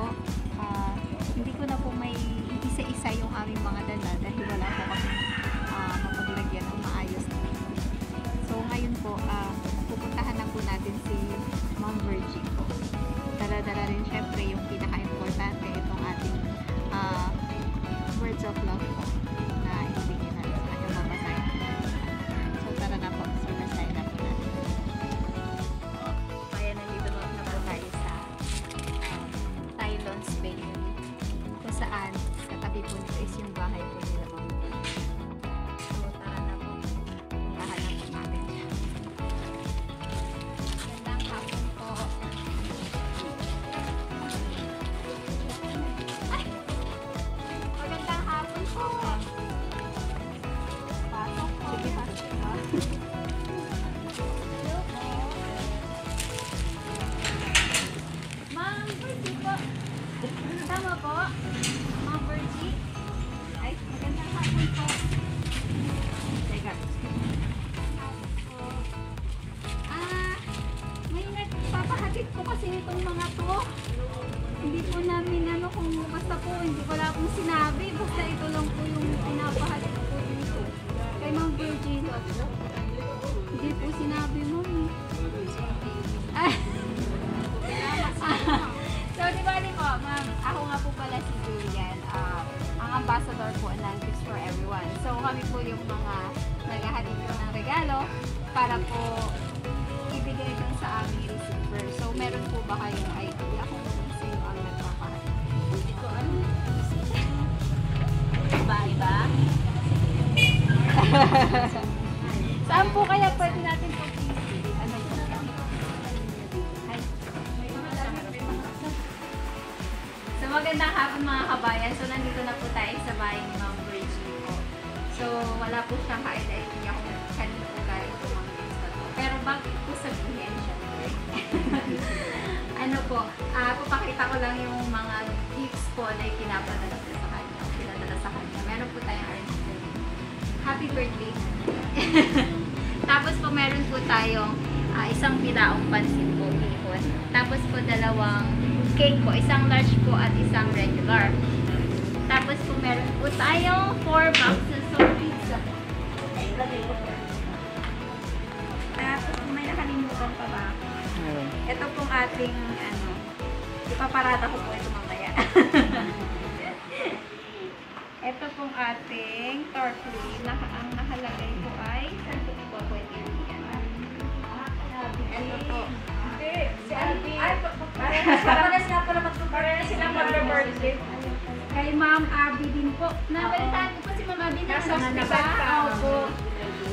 po, ah, hindi ko na po may isa-isa yung aming mga dala dahil wala para po ibigay dun sa aming receiver. So, meron po ba kayong idea kung sino ang nagpapahatid? Hindi ko ano. Iba-iba? Saan po kaya pwede natin po ano po? So magandang hapon mga kabayan. So nandito na po tayo sa bahay ni Ma'am Virgie po. So wala po siyang ka-idea po, ah papakita ko lang yung mga gifts po na pinapadala ko sa kanya. Pinadala sa kanya. Meron po tayong article. Happy birthday. Tapos po meron po tayong ah, isang pilaong pansit po, bihon. Tapos po dalawang cake po, isang large po at isang regular. Tapos po meron po tayong 4 boxes of pizza. Tapos may nakalimutan pa ba? Ito pong ating ano, ipaparada ko po ito mamaya. ito pong ating tortilla. Naka, ang nakalagay po ay, saan ko po pwede yan? Ito po. Si Alvin. Ay, parehas nga pala mag- parehas silang mag-birthday. Kay Ma'am Abby din po. Nabalitaan ko po si Ma'am Abby na Nasa hospital. Opo.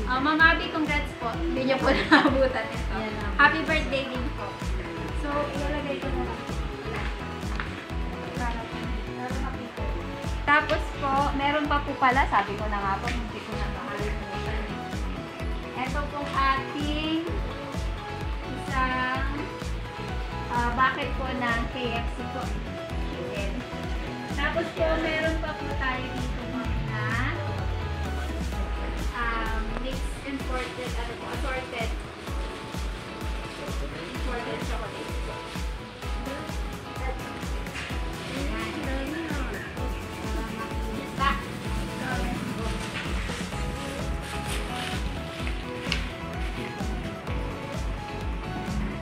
Ah, Ma'am Abby, congrats po. Hindi niyo po naabutan ito. Happy birthday din po. So, ilalagay ko na lang. Tapos po, meron pa po pala, sabi ko na nga po, hindi ko na makalimutan. Ito pong ating isang ah bucket po ng KFC po. Chicken. Tapos po, meron pa po tayo dito imported, ano po, assorted. Imported chocolate.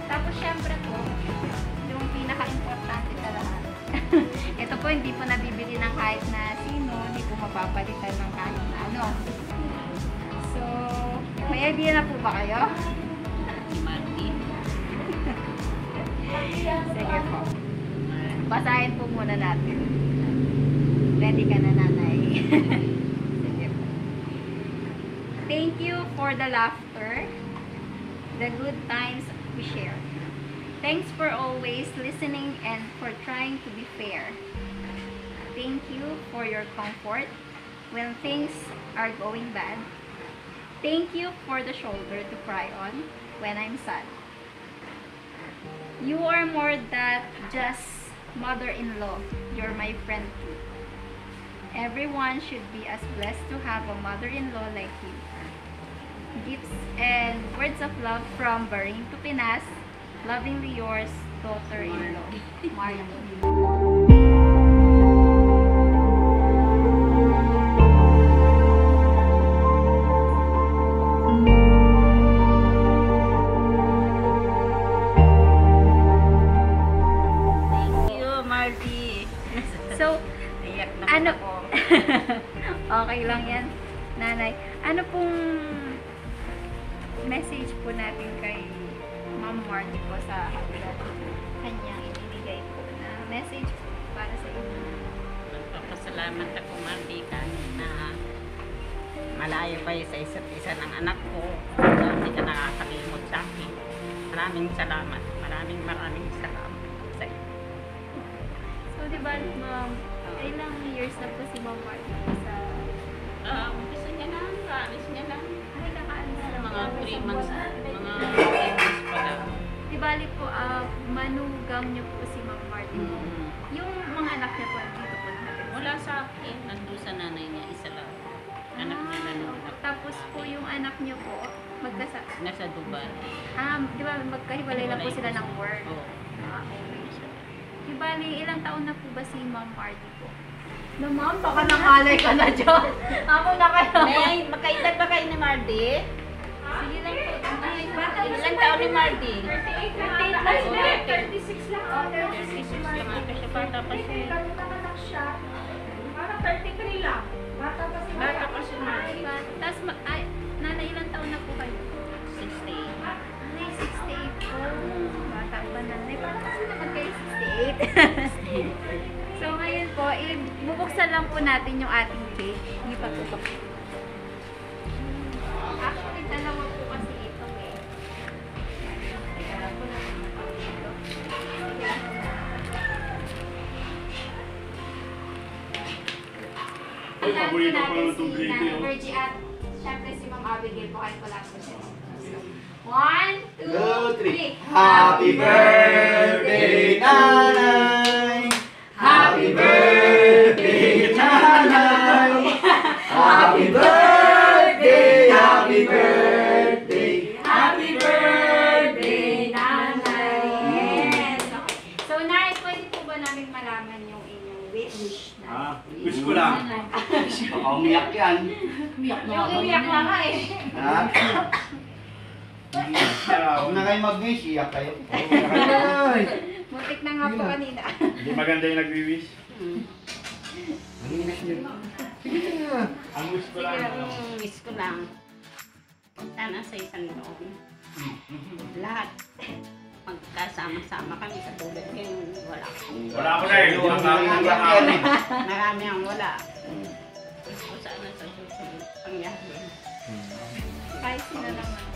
Tapos syempre po, yung pinaka-importante sa. Ito po, hindi po nabibili ng kahit na sino, hindi po mapapalitan ng kahit ano. So, May idea na po ba kayo? Sige po. Basahin po muna natin. Ready ka na, nanay. Sige po. Thank you for the laughter, the good times we share. Thanks for always listening and for trying to be fair. Thank you for your comfort when things are going bad. Thank you for the shoulder to cry on when I'm sad. You are more than just mother-in-law. You're my friend too. Everyone should be as blessed to have a mother-in-law like you. Gifts and words of love from Bahrain to Pinas. Lovingly yours, daughter-in-law. Nagpapasalamat ako, Marty, kahit na malayo kayo sa isa't isa ng anak ko. Hindi ka nakakalimot sa akin. Maraming salamat. Maraming maraming salamat sa iyo. So, di ba, ma'am, ilang years na po si Ma'am Marty po sa... Um, gusto niya lang, promise niya lang. Ay, nakaan na. Mga 3 months, mga 3 months pa lang. Di bali po, ah, manugang niyo po si Ma'am Marty po. Mm. Yung sa akin. Nandun sa nanay niya, isa lang. Anak niya na nung Ah, Tapos po yung anak niyo po, magkasa... Nasa Dubai. Ah, di ba magkahiwalay lang po sila ng work? Oo. Ah, okay. Di bali, ilang taon na po ba si Ma'am Marty po? No, ma'am, baka nangalay ka na dyan. Ako na kayo. May, magkaedad ba kayo ni Marty? Sige lang po. Ilang taon ni Marty? 38 lang siya. 36 lang. Oh, 36 lang ata siya. Bata pa siya. Nagkakanak siya. Parang 33 lang. Bata pa si Bata pa si Ay, Marty. bata. Tapos, ma- ay, nanay, ilang taon na po kayo? 68. Ay, 68 po. Bata pa nanay. Parang kasi naman kayo 68. so, ngayon po, i- bubuksan lang po natin yung ating cake. Hindi pa po Ay, paborito ko natin ng itong si Nanay oh. Virgie at syempre si Ma'am Abigail po kahit wala po siya. One, two, three. Happy birthday, Nanay! Huwag na kayo mag-wish, iyak kayo. Mutik na nga po kanina. Hindi maganda yung nagwi-wish. Ang wish ko lang. Siguro ang wish ko lang, sana sa isang loob, lahat magkasama-sama kami sa tulad ngayon, wala. Wala na eh. Ang Ang yan eh. Marami ang wala. Gusto ko sana sa susunod pangyari. Kahit sino naman.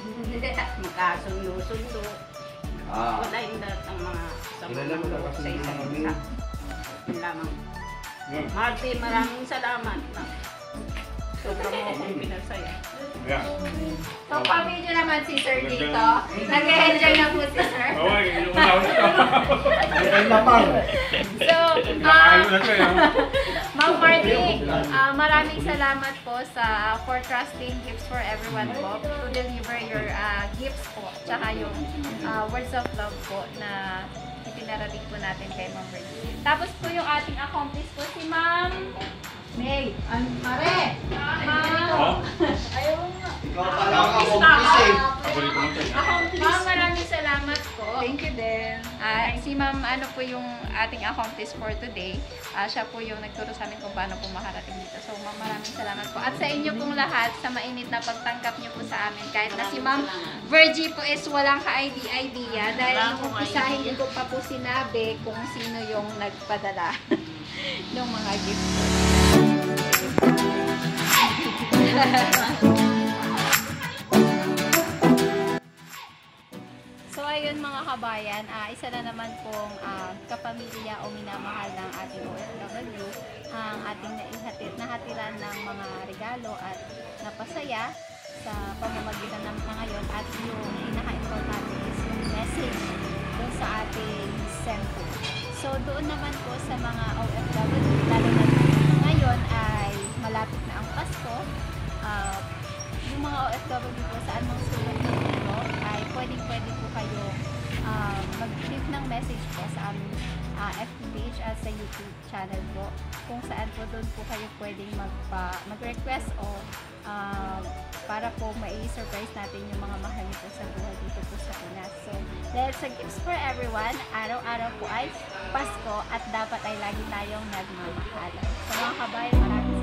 Magkasundo-sundo. Ah. Wala yung lahat ng mga sama na kasi sa isang yung isa. mga- Yun lamang. Hmm. Marty, maraming salamat. Sobrang mo akong pinasaya. Yeah. So, pa-video naman si Sir dito. Nag-enjoy na po si Sir. Oo, ko ito. Ay, lapang. So, ah, na eh. Ma'am Marty, ah, maraming salamat po sa for trusting gifts for everyone po to deliver your ah, gifts po tsaka yung ah, words of love po na ipinarating po natin kay Ma'am Marty. Tapos po yung ating accomplice po si Ma'am May. Ang mo ito. eh. Ma'am, maraming salamat po Thank you din. Ah, si Ma'am, ano po yung ating accomplice for today. Ah, siya po yung nagturo sa amin kung paano po makarating dito. So, Ma'am, maraming salamat po. At sa inyo pong lahat, sa mainit na pagtanggap niyo po sa amin. Kahit na si Ma'am Virgie po is walang ka-idea dahil nung idea. hindi ko pa po sinabi kung sino yung nagpadala ng mga gift ayun mga kabayan, ah, isa na naman pong ah, kapamilya o minamahal ng ating OFW ang ating naihatid, nahatiran ng mga regalo at napasaya sa pamamagitan ng mga ngayon at yung pinaka-importante is yung message dun sa ating sento. So doon naman po sa mga OFW, lalo na ngayon ay malapit na ang Pasko, ah, yung mga OFW po saan mang sulok pwede po kayo ah, mag-leave ng message po sa aming ah, FB page at sa YouTube channel po kung saan po doon po kayo pwedeng magpa, mag-request o ah, para po mai-surprise natin yung mga mahal niyo po sa buhay dito po sa Pinas. So, dahil sa Gifts for Everyone, araw-araw po ay Pasko at dapat ay lagi tayong nagmamahal. So mga kabayan, maraming